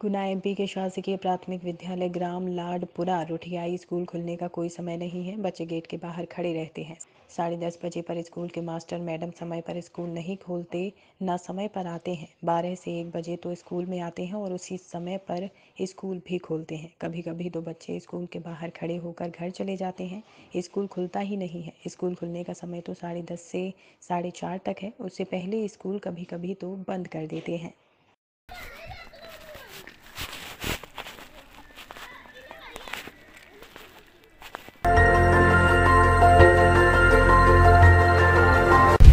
गुना MP के शासकीय प्राथमिक विद्यालय ग्राम लाडपुरा, रुठियाई स्कूल खुलने का कोई समय नहीं है। बच्चे गेट के बाहर खड़े रहते हैं। साढ़े दस बजे पर स्कूल के मास्टर मैडम समय पर स्कूल नहीं खोलते, ना समय पर आते हैं। बारह से एक बजे तो स्कूल में आते हैं और उसी समय पर स्कूल भी खोलते हैं। कभी कभी तो बच्चे स्कूल के बाहर खड़े होकर घर चले जाते हैं। स्कूल खुलता ही नहीं है। स्कूल खुलने का समय तो साढ़े दस से साढ़े चार तक है। उससे पहले स्कूल कभी कभी तो बंद कर देते हैं।